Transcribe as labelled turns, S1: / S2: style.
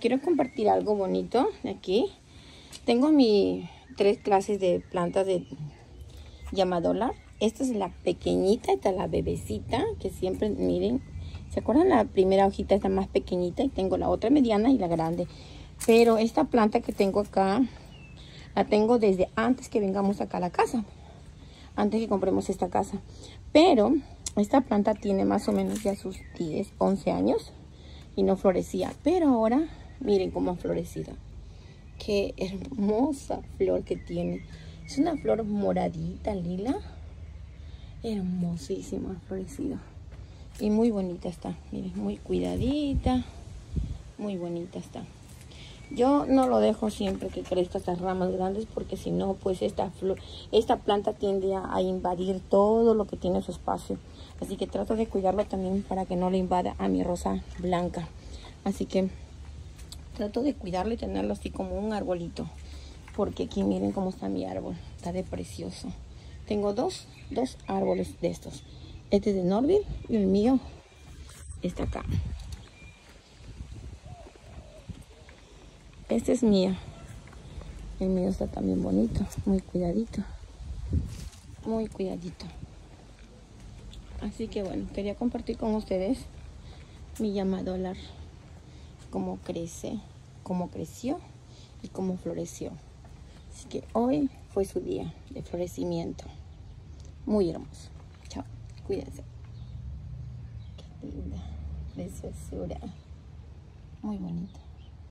S1: Quiero compartir algo bonito aquí. Tengo mi tres clases de plantas de llamadola. Esta es la pequeñita, esta es la bebecita, que siempre, miren, ¿se acuerdan? La primera hojita está más pequeñita y tengo la otra mediana y la grande. Pero esta planta que tengo acá, la tengo desde antes que vengamos acá a la casa. Antes que compremos esta casa. Pero esta planta tiene más o menos ya sus 10, 11 años y no florecía. Pero ahora, miren cómo ha florecido. Qué hermosa flor que tiene. Es una flor moradita, lila. Hermosísima ha florecido. Y muy bonita está. Miren, muy cuidadita. Muy bonita está. Yo no lo dejo siempre que crezca estas ramas grandes porque si no, pues esta, esta planta tiende a, a, invadir todo lo que tiene su espacio. Así que trato de cuidarlo también para que no le invada a mi rosa blanca. Así que trato de cuidarlo y tenerlo así como un arbolito. Porque aquí miren cómo está mi árbol. Está de precioso. Tengo dos, dos árboles de estos. Este es de Norville y el mío está acá. Este es mío. El mío está también bonito, muy cuidadito. Muy cuidadito. Así que bueno, quería compartir con ustedes mi llamadólar. Cómo crece, cómo creció y cómo floreció. Así que hoy fue su día de florecimiento. Muy hermoso. Chao, cuídense. Qué linda, preciosura. Muy bonita.